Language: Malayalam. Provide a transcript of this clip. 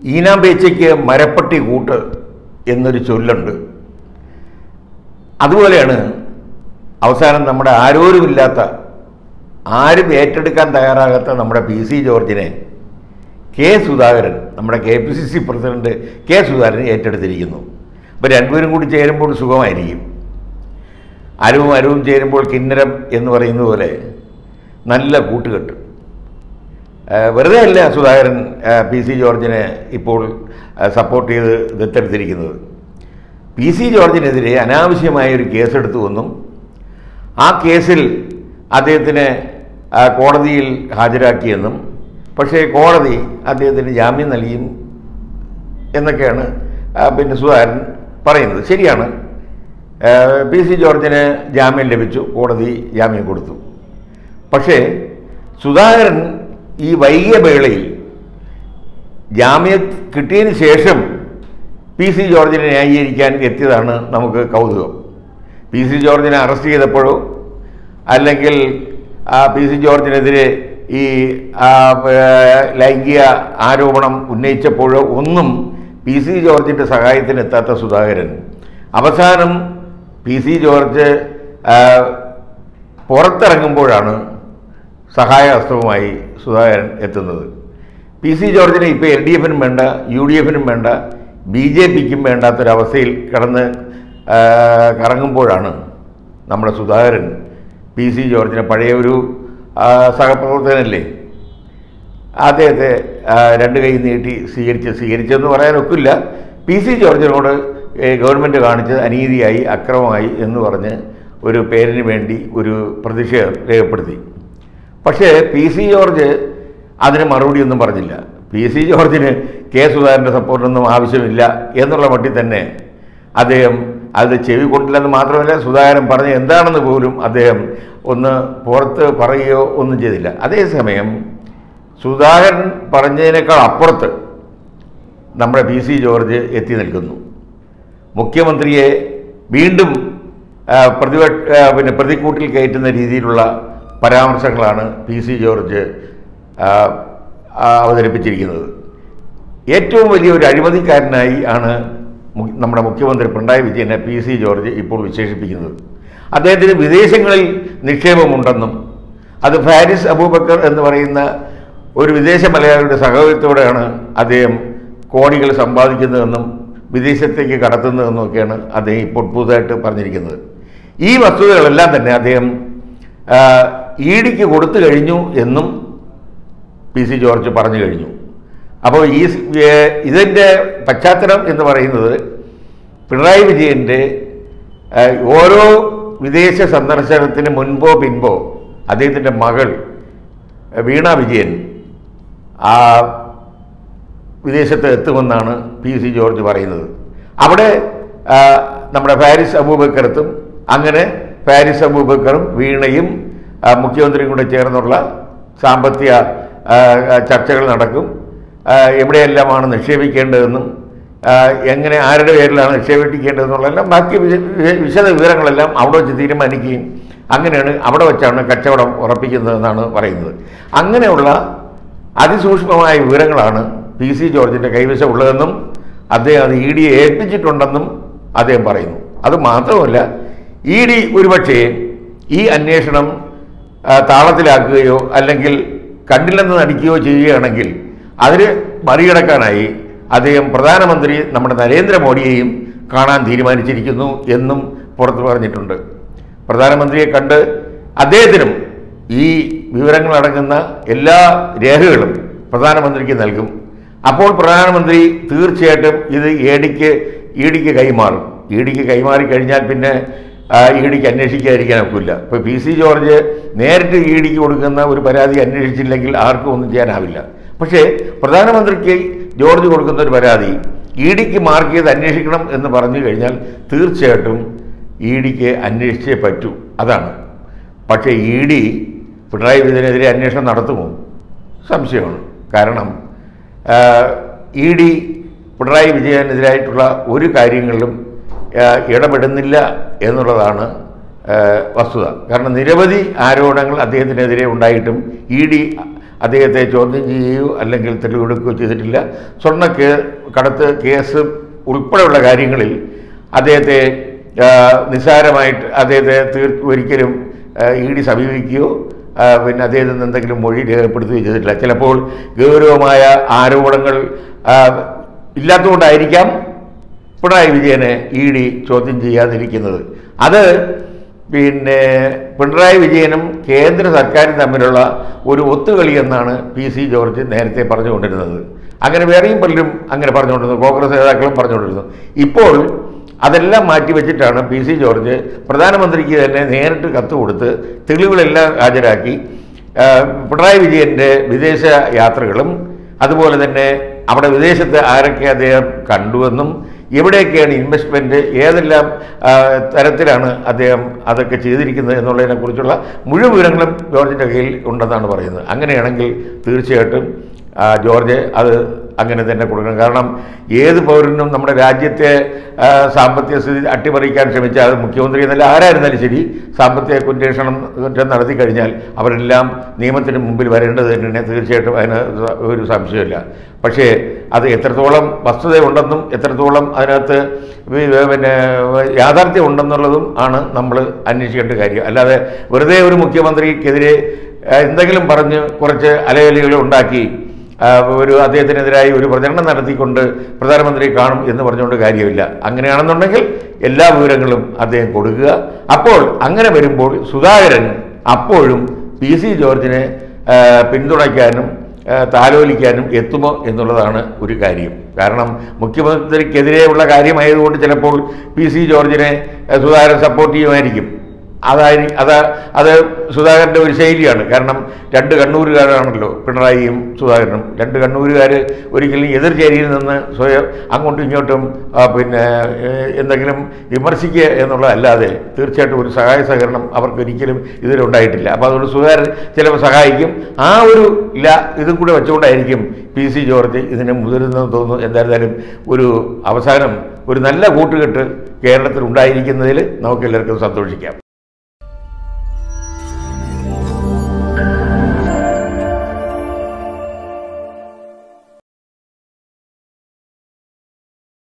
ഈനാമ്പേച്ചയ്ക്ക് മരപ്പട്ടി കൂട്ട് എന്നൊരു ചൊല്ലുണ്ട്. അതുപോലെയാണ് അവസാനം നമ്മുടെ ആരോരുമില്ലാത്ത ആരും ഏറ്റെടുക്കാൻ തയ്യാറാകാത്ത നമ്മുടെ പി സി ജോർജിനെ കെ സുധാകരൻ നമ്മുടെ K P C C president K Sudhakaran ഏറ്റെടുത്തിരിക്കുന്നു. അപ്പോൾ രണ്ടുപേരും കൂടി ചേരുമ്പോൾ സുഖമായിരിക്കും. അരവും അരവും ചേരുമ്പോൾ കിന്നരം എന്ന് പറയുന്നത് പോലെ നല്ല കൂട്ടുകെട്ട്. വെറുതെ അല്ല സുധാകരൻ പി സി ജോർജിനെ ഇപ്പോൾ സപ്പോർട്ട് ചെയ്ത് ദത്തെടുത്തിരിക്കുന്നത്. പി സി ജോർജിനെതിരെ അനാവശ്യമായ ഒരു കേസെടുത്തു വന്നും ആ കേസിൽ അദ്ദേഹത്തിന് കോടതിയിൽ ഹാജരാക്കിയെന്നും പക്ഷേ കോടതി അദ്ദേഹത്തിന് ജാമ്യം നൽകിയും എന്നൊക്കെയാണ് പിന്നെ സുധാകരൻ പറയുന്നത്. ശരിയാണ്. പി സി ജോർജിന് ജാമ്യം ലഭിച്ചു കോടതി ജാമ്യം കൊടുത്തു. പക്ഷേ സുധാകരൻ ഈ വൈകിയ വേളയിൽ ജാമ്യം കിട്ടിയതിന് ശേഷം പി സി ജോർജിനെ ന്യായീകരിക്കാൻ എത്തിയതാണ് നമുക്ക് കൗതുകം. പി സി ജോർജിനെ അറസ്റ്റ് ചെയ്തപ്പോഴോ അല്ലെങ്കിൽ ആ പി സി ജോർജിനെതിരെ ഈ ലൈംഗിക ആരോപണം ഉന്നയിച്ചപ്പോഴോ ഒന്നും പി സി ജോർജിന്റെ സഹായത്തിന് എത്താത്ത സുധാകരൻ. അവസാനം പി സി ജോർജ് പുറത്തിറങ്ങുമ്പോഴാണ് സഹായഹസ്തവുമായി സുധാകരൻ എത്തുന്നത്. പി സി ജോർജിനെ ഇപ്പോൾ എൽ ഡി എഫിനും വേണ്ട യു ഡി എഫിനും വേണ്ട ബി ജെ പിക്കും വേണ്ടാത്തൊരവസ്ഥയിൽ കിടന്ന് കറങ്ങുമ്പോഴാണ് നമ്മുടെ സുധാകരൻ പി സി ജോർജിനെ പഴയ ഒരു സഹപ്രവർത്തകനല്ലേ? അദ്ദേഹത്തെ രണ്ട് കൈ നീട്ടി സ്വീകരിച്ച് സ്വീകരിച്ചെന്ന് പറയാനൊക്കില്ല പി സി ജോർജിനോട് ഗവൺമെന്റ് കാണിച്ചത് അനീതിയായി അക്രമമായി എന്ന് പറഞ്ഞ് ഒരു പേരിന് വേണ്ടി ഒരു പ്രതിഷേധം രേഖപ്പെടുത്തി. പക്ഷേ പി സി ജോർജ് അതിന് മറുപടിയൊന്നും പറഞ്ഞില്ല. പി സി ജോർജിന് കെ സുധാകരന്റെ സപ്പോർട്ടൊന്നും ആവശ്യമില്ല എന്നുള്ള മട്ടിൽ തന്നെ അദ്ദേഹം അത് ചെവി കൊണ്ടില്ലെന്ന് മാത്രമല്ല സുധാകരൻ പറഞ്ഞ എന്താണെന്ന് പോലും അദ്ദേഹം ഒന്ന് പുറത്ത് പറയുകയോ ഒന്നും ചെയ്തില്ല. അതേസമയം സുധാകരൻ പറഞ്ഞതിനേക്കാൾ അപ്പുറത്ത് നമ്മുടെ പി സി ജോർജ് എത്തി നിൽക്കുന്നു. മുഖ്യമന്ത്രിയെ വീണ്ടും പ്രതിപക്ഷ പിന്നെ പ്രതിക്കൂട്ടിൽ കയറ്റുന്ന രീതിയിലുള്ള പരാമർശങ്ങളാണ് പി സി ജോർജ് അവതരിപ്പിച്ചിരിക്കുന്നത്. ഏറ്റവും വലിയ ഒരു അഴിമതിക്കാരനായി ആണ് നമ്മുടെ മുഖ്യമന്ത്രി പിണറായി വിജയനെ പി സി ജോർജ് ഇപ്പോൾ വിശേഷിപ്പിക്കുന്നത്. അദ്ദേഹത്തിന് വിദേശങ്ങളിൽ നിക്ഷേപമുണ്ടെന്നും അത് ഫാരിസ് അബൂബക്കർ എന്ന് പറയുന്ന ഒരു വിദേശ മലയാളിയുടെ സഹോദരത്തോടെയാണ് അദ്ദേഹം കോടികൾ സമ്പാദിക്കുന്നതെന്നും വിദേശത്തേക്ക് കടത്തുന്നതെന്നും ഒക്കെയാണ് അദ്ദേഹം ഇപ്പോൾ പുതുതായിട്ട് പറഞ്ഞിരിക്കുന്നത്. ഈ വസ്തുതകളെല്ലാം തന്നെ അദ്ദേഹം ഇ ഡിക്ക് കൊടുത്തു കഴിഞ്ഞു എന്നും പി സി ജോർജ് പറഞ്ഞു കഴിഞ്ഞു. അപ്പോൾ ഈ ഇതിന്റെ പശ്ചാത്തലം എന്ന് പറയുന്നത് പിണറായി വിജയന്റെ ഓരോ വിദേശ സന്ദർശനത്തിന് മുൻപോ പിൻപോ അദ്ദേഹത്തിന്റെ മകൾ വീണ വിജയൻ ആ വിദേശത്ത് എത്തുമെന്നാണ് പി സി ജോർജ് പറയുന്നത്. അവിടെ നമ്മുടെ ഫാരിസ് അബൂബക്കറത്തും അങ്ങനെ ഫാരിസ് അബൂബക്കറും വീണയും മുഖ്യമന്ത്രിയും കൂടെ ചേർന്നുള്ള സാമ്പത്തിക ചർച്ചകൾ നടക്കും. എവിടെയെല്ലാമാണ് നിക്ഷേപിക്കേണ്ടതെന്നും എങ്ങനെ ആരുടെ പേരിലാണ് നിക്ഷേപിക്കേണ്ടതെന്നുള്ളതെല്ലാം ബാക്കി വിശദ വിവരങ്ങളെല്ലാം അവിടെ വെച്ച് തീരുമാനിക്കുകയും അങ്ങനെയാണ് അവിടെ വെച്ചാണ് കച്ചവടം ഉറപ്പിക്കുന്നതെന്നാണ് പറയുന്നത്. അങ്ങനെയുള്ള അതിസൂക്ഷ്മമായ വിവരങ്ങളാണ് പി സി ജോർജിന്റെ കൈവശം ഉള്ളതെന്നും അദ്ദേഹം അത് ഇ ഡിയെ ഏൽപ്പിച്ചിട്ടുണ്ടെന്നും അദ്ദേഹം പറയുന്നു. അത് മാത്രമല്ല ഇ ഡി ഒരുപക്ഷേ ഈ അന്വേഷണം താളത്തിലാക്കുകയോ അല്ലെങ്കിൽ കണ്ടില്ലെന്ന് നടിക്കുകയോ ചെയ്യുകയാണെങ്കിൽ അതിന് മറികടക്കാനായി അദ്ദേഹം പ്രധാനമന്ത്രി നമ്മുടെ നരേന്ദ്രമോദിയെയും കാണാൻ തീരുമാനിച്ചിരിക്കുന്നു എന്നും പുറത്തു പറഞ്ഞിട്ടുണ്ട്. പ്രധാനമന്ത്രിയെ കണ്ട് അദ്ദേഹത്തിനും ഈ വിവരങ്ങളടങ്ങുന്ന എല്ലാ രേഖകളും പ്രധാനമന്ത്രിക്ക് നൽകും. അപ്പോൾ പ്രധാനമന്ത്രി തീർച്ചയായിട്ടും ഇത് എ ഡിക്ക് ഇ ഡിക്ക് കൈമാറും. ഇ ഡിക്ക് കൈമാറി കഴിഞ്ഞാൽ പിന്നെ ഇ ഡിക്ക് അന്വേഷിക്കാതിരിക്കാൻ ഒക്കില്ല. ഇപ്പോൾ പി സി ജോർജ് നേരിട്ട് ഇ ഡിക്ക് കൊടുക്കുന്ന ഒരു പരാതി അന്വേഷിച്ചില്ലെങ്കിൽ ആർക്കും ഒന്നും ചെയ്യാനാവില്ല. പക്ഷേ പ്രധാനമന്ത്രിക്ക് ജോർജ് കൊടുക്കുന്ന ഒരു പരാതി ഇ ഡിക്ക് മാർക്ക് ചെയ്ത് അന്വേഷിക്കണം എന്ന് പറഞ്ഞു കഴിഞ്ഞാൽ തീർച്ചയായിട്ടും ഇ ഡിക്ക് അന്വേഷിച്ചേ പറ്റൂ. അതാണ്. പക്ഷേ ഇ ഡി പിണറായി വിജയനെതിരെ അന്വേഷണം നടത്തുമോ? സംശയമാണ്. കാരണം ഇ ഡി പിണറായി വിജയനെതിരായിട്ടുള്ള ഒരു കാര്യങ്ങളിലും ഇടപെടുന്നില്ല എന്നുള്ളതാണ് വസ്തുത. കാരണം നിരവധി ആരോപണങ്ങൾ അദ്ദേഹത്തിനെതിരെ ഉണ്ടായിട്ടും ഇ ഡി അദ്ദേഹത്തെ ചോദ്യം ചെയ്യുകയോ അല്ലെങ്കിൽ തെളിവെടുക്കുകയോ ചെയ്തിട്ടില്ല. സ്വർണ കേ കടത്ത് കേസ് ഉൾപ്പെടെയുള്ള കാര്യങ്ങളിൽ അദ്ദേഹത്തെ നിസ്സാരമായിട്ട് അദ്ദേഹത്തെ തീർ ഒരിക്കലും ഇ ഡി സമീപിക്കുകയോ പിന്നെ അദ്ദേഹത്തിൽ നിന്ന് എന്തെങ്കിലും മൊഴി രേഖപ്പെടുത്തുകയോ ചെയ്തിട്ടില്ല. ചിലപ്പോൾ ഗൗരവമായ ആരോപണങ്ങൾ ഇല്ലാത്തതുകൊണ്ടായിരിക്കാം പിണറായി വിജയനെ ഇ ഡി ചോദ്യം ചെയ്യാതിരിക്കുന്നത്. അത് പിന്നെ പിണറായി വിജയനും കേന്ദ്ര സർക്കാരും തമ്മിലുള്ള ഒരു ഒത്തുകളി എന്നാണ് പി സി ജോർജ് നേരത്തെ പറഞ്ഞുകൊണ്ടിരുന്നത്. അങ്ങനെ വേറെയും പലരും അങ്ങനെ പറഞ്ഞുകൊണ്ടിരുന്നു. കോൺഗ്രസ് നേതാക്കളും പറഞ്ഞുകൊണ്ടിരുന്നു. ഇപ്പോൾ അതെല്ലാം മാറ്റിവെച്ചിട്ടാണ് പി സി ജോർജ് പ്രധാനമന്ത്രിക്ക് തന്നെ നേരിട്ട് കത്ത് കൊടുത്ത് തെളിവുകളെല്ലാം ഹാജരാക്കി. പിണറായി വിജയന്റെ വിദേശ യാത്രകളും അതുപോലെ തന്നെ അവിടെ വിദേശത്ത് ആരൊക്കെ അദ്ദേഹം കണ്ടുവെന്നും എവിടെയൊക്കെയാണ് ഇൻവെസ്റ്റ്മെന്റ് ഏതെല്ലാം തരത്തിലാണ് അദ്ദേഹം അതൊക്കെ ചെയ്തിരിക്കുന്നത് എന്നുള്ളതിനെക്കുറിച്ചുള്ള മുഴുവൻ വിവരങ്ങളും ജോർജിന്റെ കയ്യിൽ ഉണ്ടെന്നാണ് പറയുന്നത്. അങ്ങനെയാണെങ്കിൽ തീർച്ചയായിട്ടും ജോർജ് അത് അങ്ങനെ തന്നെ കൊടുക്കണം. കാരണം ഏത് പൗരനും നമ്മുടെ രാജ്യത്തെ സാമ്പത്തിക സ്ഥിതി അട്ടിമറിക്കാൻ ശ്രമിച്ചാൽ അത് മുഖ്യമന്ത്രി എന്നല്ല ആരായിരുന്നാലും ശരി സാമ്പത്തിക കുറ്റേഷണം കുറ്റം നടത്തി കഴിഞ്ഞാൽ അവരെല്ലാം നിയമത്തിന് മുമ്പിൽ വരേണ്ടത് തന്നെ തീർച്ചയായിട്ടും അതിന് ഒരു സംശയമില്ല പക്ഷേ അത് എത്രത്തോളം വസ്തുതയുണ്ടെന്നും എത്രത്തോളം അതിനകത്ത് പിന്നെ യാഥാർത്ഥ്യം ഉണ്ടെന്നുള്ളതും ആണ് നമ്മൾ അന്വേഷിക്കേണ്ട കാര്യം. അല്ലാതെ വെറുതെ ഒരു മുഖ്യമന്ത്രിക്കെതിരെ എന്തെങ്കിലും പറഞ്ഞ് കുറച്ച് അലയലികൾ ഉണ്ടാക്കി ഒരു അദ്ദേഹത്തിനെതിരായി ഒരു പ്രചരണം നടത്തിക്കൊണ്ട് പ്രധാനമന്ത്രി കാണും എന്ന് പറഞ്ഞുകൊണ്ട് കാര്യമില്ല. അങ്ങനെയാണെന്നുണ്ടെങ്കിൽ എല്ലാ വിവരങ്ങളും അദ്ദേഹം കൊടുക്കുക. അപ്പോൾ അങ്ങനെ വരുമ്പോൾ സുധാകരൻ അപ്പോഴും പി സി ജോർജിനെ പിന്തുണയ്ക്കാനും താലോലിക്കാനും എത്തുമോ എന്നുള്ളതാണ് ഒരു കാര്യം. കാരണം മുഖ്യമന്ത്രിക്കെതിരെയുള്ള കാര്യമായതുകൊണ്ട് ചിലപ്പോൾ പി സി ജോർജിനെ സുധാകരൻ സപ്പോർട്ട് ചെയ്യുമായിരിക്കും. അതായി അത് അത് സുധാകരന്റെ ഒരു ശൈലിയാണ്. കാരണം രണ്ട് കണ്ണൂരുകാരാണല്ലോ പിണറായിയും സുധാകരനും. രണ്ട് കണ്ണൂരുകാർ ഒരിക്കലും എതിർചേരിയിൽ നിന്ന് സ്വയം അങ്ങോട്ടും ഇങ്ങോട്ടും പിന്നെ എന്തെങ്കിലും വിമർശിക്കുക എന്നുള്ളതല്ലാതെ തീർച്ചയായിട്ടും ഒരു സഹായ സഹകരണം അവർക്ക് ഒരിക്കലും ഇതിലുണ്ടായിട്ടില്ല അപ്പോൾ അതുകൊണ്ട് സുധാകരൻ ചിലപ്പോൾ സഹായിക്കും. ആ ഒരു ഇല്ല ഇതും കൂടെ വെച്ചുകൊണ്ടായിരിക്കും പി സി ജോർജ് ഇതിനെ മുതിരുന്നതെന്ന് തോന്നുന്നു. എന്തായിരുന്നാലും ഒരു അവസാനം ഒരു നല്ല കൂട്ടുകെട്ട് കേരളത്തിൽ ഉണ്ടായിരിക്കുന്നതിൽ നമുക്ക് എല്ലാവർക്കും സന്തോഷിക്കാം.